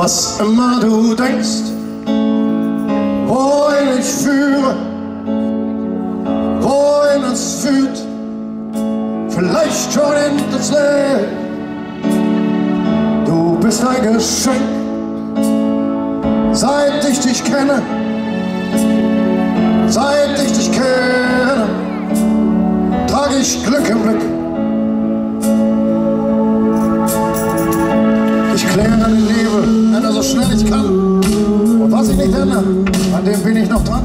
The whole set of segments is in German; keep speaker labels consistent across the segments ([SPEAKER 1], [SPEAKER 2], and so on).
[SPEAKER 1] Was immer du denkst, wohin ich führe, wohin es führt, vielleicht schon in das Leben. Du bist ein Geschenk, seit ich dich kenne, seit ich dich kenne, trage ich Glück im Blick. Ich kläre ändere so schnell ich kann. Und was ich nicht ändere, an dem bin ich noch dran.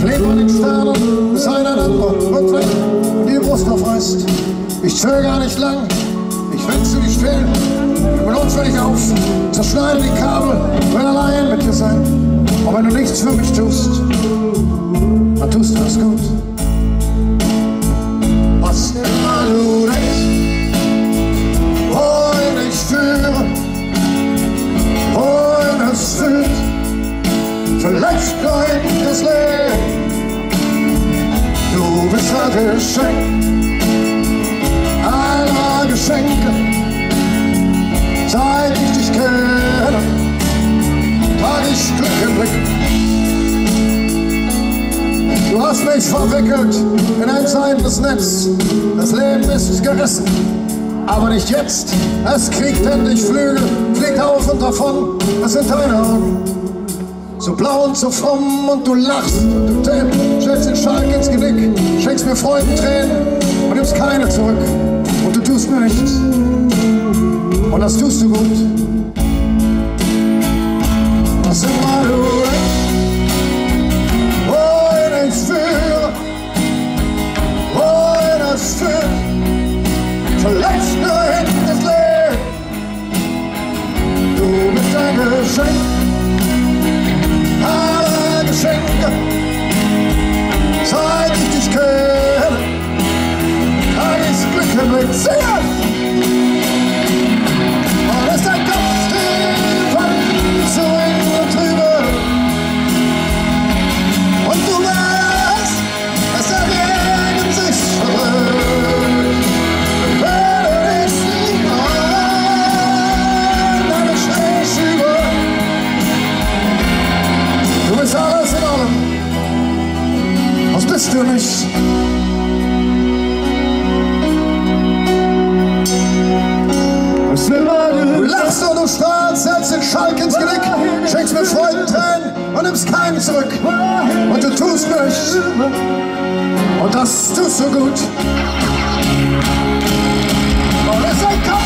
[SPEAKER 1] Klebe an den Sternen, bis einer dann rückwärts in die Brust aufreißt. Ich zögere nicht lang, ich wechsle die Stellen, ich bin unfällig auf, zerschneide die Kabel, will allein mit dir sein. Und wenn du nichts für mich tust, vielleicht nur in das Leben. Du bist ein Geschenk aller Geschenke, seit ich dich kenne, trage ich Glück im Blick. Du hast mich verwickelt in ein seidenes Netz. Das Leben ist gerissen, aber nicht jetzt. Es kriegt endlich Flügel, fliegt auf und davon. Es sind deine Augen, so blau und so fromm und du lachst und du tipp, stellst den Schalk ins Genick, schenkst mir Freudentränen und nimmst keine zurück. Und du tust mir nichts. Und das tust du gut. Ich Glück im Blick. Singen! Und es ist ein du strahlst, setzt den Schalk ins Genick, schenkst mir Freudentränen und nimmst keinen zurück. Und du tust nichts. Und das tust du gut. Und es ist ein Kopfstehen,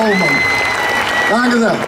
[SPEAKER 1] olmamış. Daha güzel.